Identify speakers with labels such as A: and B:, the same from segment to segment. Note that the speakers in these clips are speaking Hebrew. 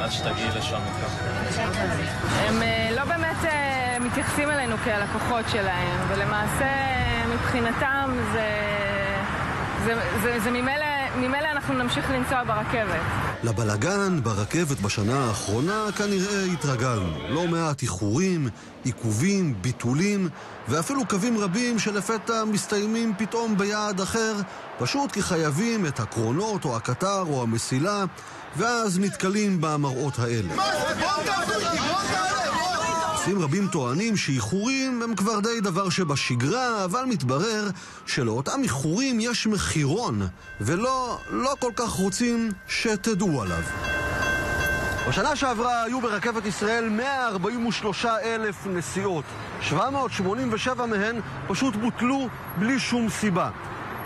A: עד שתגיעי לשם יותר.
B: הם אה, לא באמת אה, מתייחסים אלינו כאל לקוחות שלהם, ולמעשה מבחינתם זה, זה, ממילא אנחנו נמשיך לנסוע ברכבת.
C: לבלגן ברכבת בשנה האחרונה כנראה התרגלנו. לא מעט איחורים, עיכובים, ביטולים, ואפילו קווים רבים שלפתע מסתיימים פתאום ביעד אחר, פשוט כי חייבים את הקרונות או הקטר או המסילה, ואז נתקלים במראות האלה. נוסעים רבים טוענים שאיחורים הם כבר די דבר שבשגרה, אבל מתברר שלאותם איחורים יש מחירון, ולא, לא כל כך רוצים שתדעו עליו. בשנה שעברה היו ברכבת ישראל 143 אלף נסיעות. 787 מהן פשוט בוטלו בלי שום סיבה.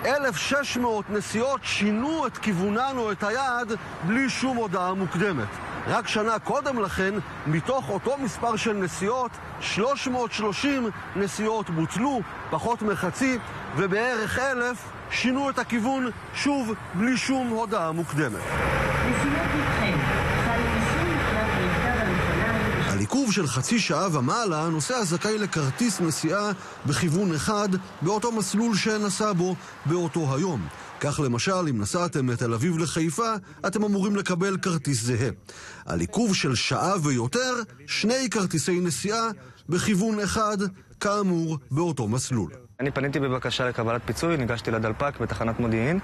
C: 1,600 נסיעות שינו את כיוונן או את היעד בלי שום הודעה מוקדמת. רק שנה קודם לכן, מתוך אותו מספר של נסיעות, 330 נסיעות בוטלו, פחות מחצי, ובערך אלף שינו את הכיוון שוב בלי שום הודעה מוקדמת. על עיכוב של חצי שעה ומעלה, נוסע זכאי לכרטיס נסיעה בכיוון אחד באותו מסלול שנסע בו באותו היום. כך למשל, אם נסעתם מתל אביב לחיפה, אתם אמורים לקבל כרטיס זהה. על עיכוב של שעה ויותר, שני כרטיסי נסיעה בכיוון אחד, כאמור, באותו מסלול.
D: אני פניתי בבקשה לקבלת פיצוי, ניגשתי לדלפק בתחנת מודיעין,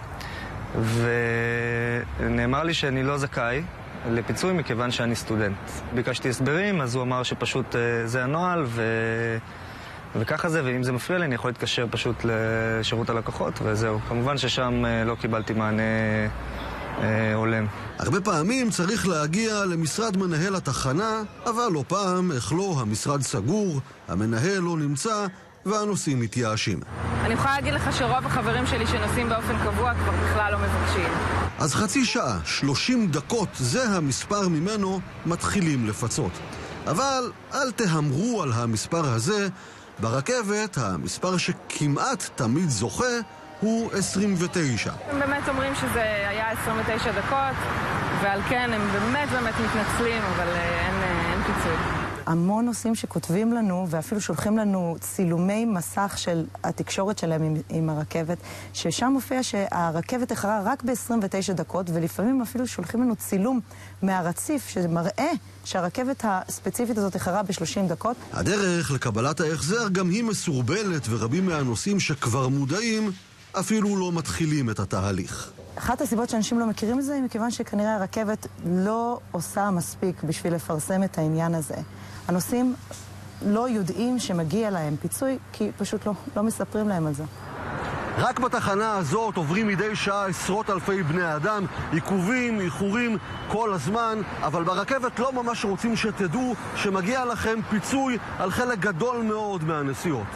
D: ונאמר לי שאני לא זכאי לפיצוי מכיוון שאני סטודנט. ביקשתי הסברים, אז הוא אמר שפשוט אה, זה הנוהל, ו... וככה זה, ואם זה מפריע לי, אני יכול להתקשר פשוט לשירות הלקוחות, וזהו. כמובן ששם אה, לא קיבלתי מענה אה, הולם.
C: הרבה פעמים צריך להגיע למשרד מנהל התחנה, אבל לא פעם, איך לא, המשרד סגור, המנהל לא נמצא, והנוסעים מתייאשים.
B: אני יכולה להגיד לך שרוב החברים שלי שנוסעים באופן קבוע כבר בכלל לא מבקשים.
C: אז חצי שעה, 30 דקות, זה המספר ממנו מתחילים לפצות. אבל אל תהמרו על המספר הזה, ברכבת המספר שכמעט תמיד זוכה הוא 29.
B: הם באמת אומרים שזה היה 29 דקות, ועל כן הם באמת באמת מתנצלים, אבל אה, אין, אה, אין פיצוי.
E: המון נושאים שכותבים לנו, ואפילו שולחים לנו צילומי מסך של התקשורת שלהם עם, עם הרכבת, ששם מופיע שהרכבת איחרה רק ב-29 דקות, ולפעמים אפילו שולחים לנו צילום מהרציף, שמראה שהרכבת הספציפית הזאת איחרה ב-30 דקות.
C: הדרך לקבלת ההחזר גם היא מסורבלת, ורבים מהנוסעים שכבר מודעים אפילו לא מתחילים את התהליך.
E: אחת הסיבות שאנשים לא מכירים את זה היא מכיוון שכנראה הרכבת לא עושה מספיק בשביל לפרסם את העניין הזה. הנוסעים לא יודעים שמגיע להם פיצוי, כי פשוט לא, לא מספרים להם על זה.
C: רק בתחנה הזאת עוברים מדי שעה עשרות אלפי בני אדם, עיכובים, איחורים, כל הזמן, אבל ברכבת לא ממש רוצים שתדעו שמגיע לכם פיצוי על חלק גדול מאוד מהנסיעות.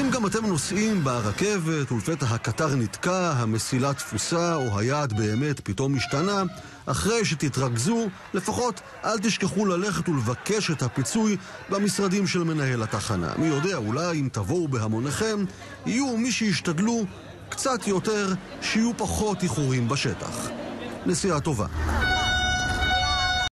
C: אם גם אתם נוסעים ברכבת ולפתע הקטר נתקע, המסילה תפוסה או היעד באמת פתאום השתנה, אחרי שתתרכזו, לפחות אל תשכחו ללכת ולבקש את הפיצוי במשרדים של מנהל התחנה. מי יודע, אולי אם תבואו בהמוניכם, יהיו מי שישתדלו קצת יותר, שיהיו פחות איחורים בשטח. נסיעה טובה.